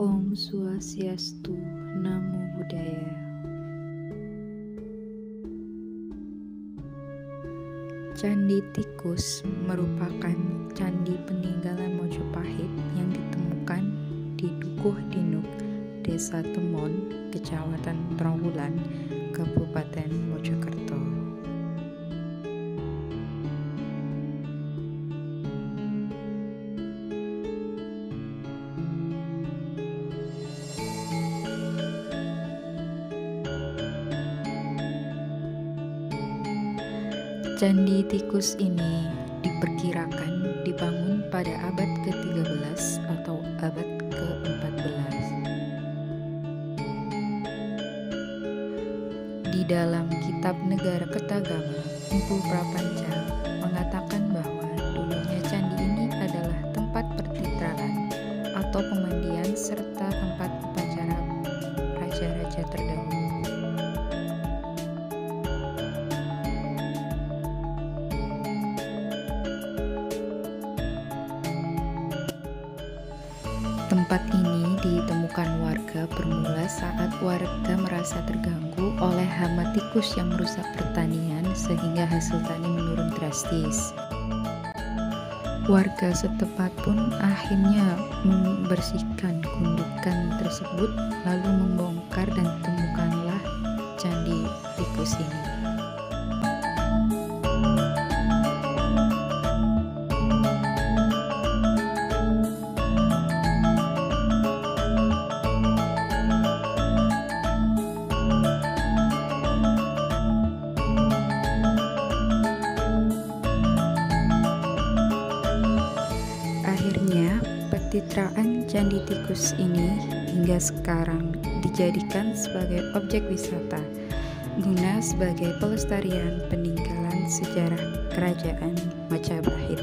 Om Swastiastu, Namo Buddhaya. Candi Tikus merupakan candi peninggalan Mojopahit yang ditemukan di Dukuh Dinuk, Desa Temon, Kecamatan Trawulan, Kabupaten Mojokerto. Candi tikus ini diperkirakan dibangun pada abad ke-13 atau abad ke-14. Di dalam kitab Negara Ketagama, Empu Prapanca mengatakan bahwa dulunya candi ini adalah tempat pertitraan atau pemandian serta tempat upacara raja-raja terdahulu. Tempat ini ditemukan warga bermula saat warga merasa terganggu oleh hama tikus yang merusak pertanian sehingga hasil tani menurun drastis. Warga setempat pun akhirnya membersihkan gundukan tersebut lalu membongkar dan temukanlah candi tikus ini. Petitraan Candi Tikus ini hingga sekarang dijadikan sebagai objek wisata guna sebagai pelestarian peninggalan sejarah kerajaan Majapahit.